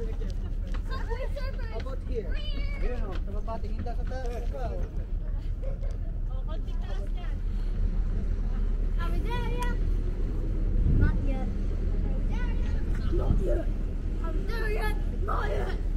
Are we there yet? Not yet. Not. I'm there yet. Not yet.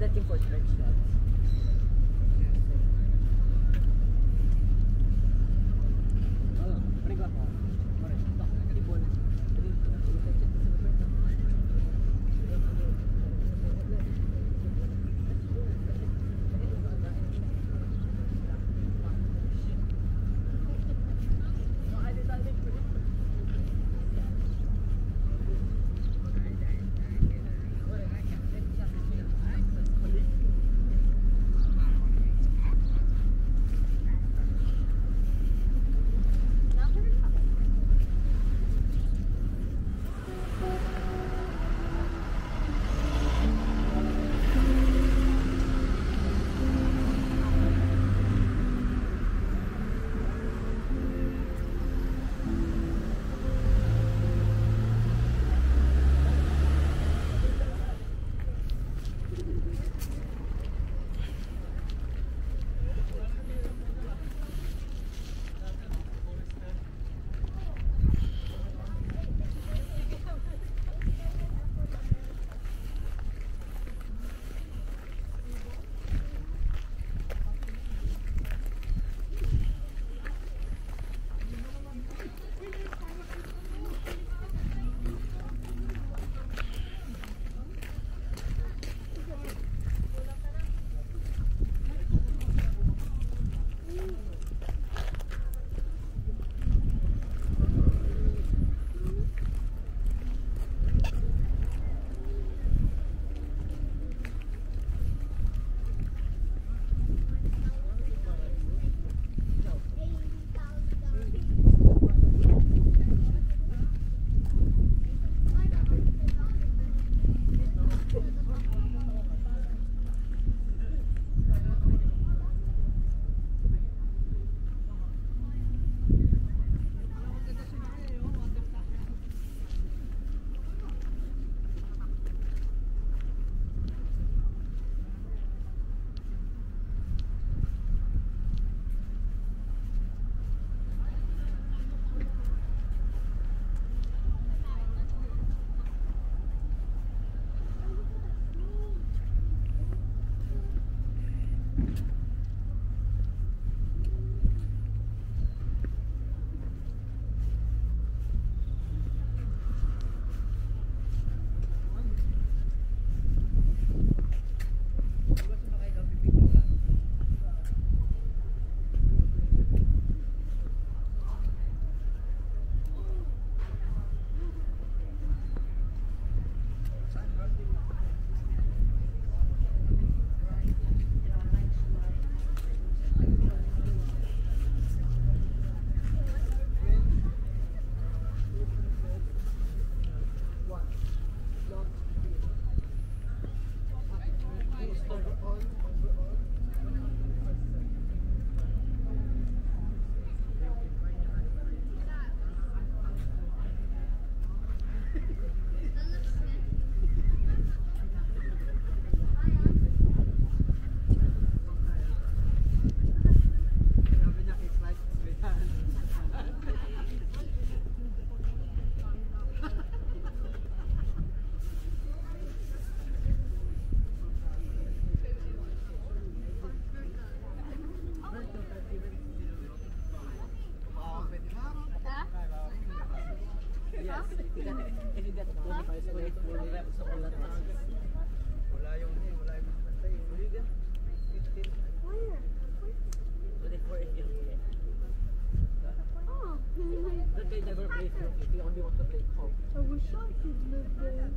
looking for church. I wish I could live there.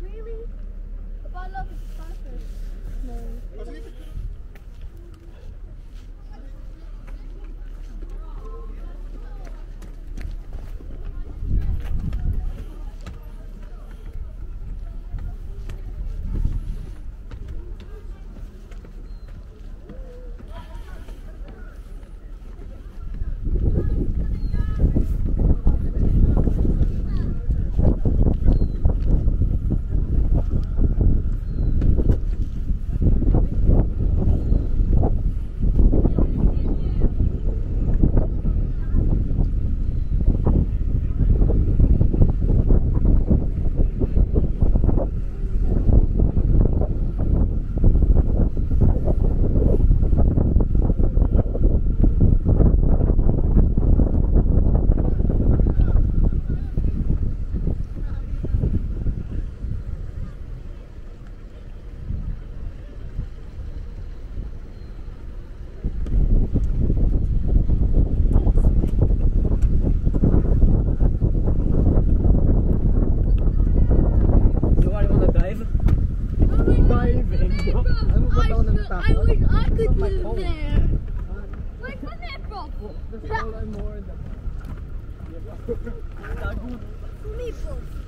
Really? But I love it. No. There's all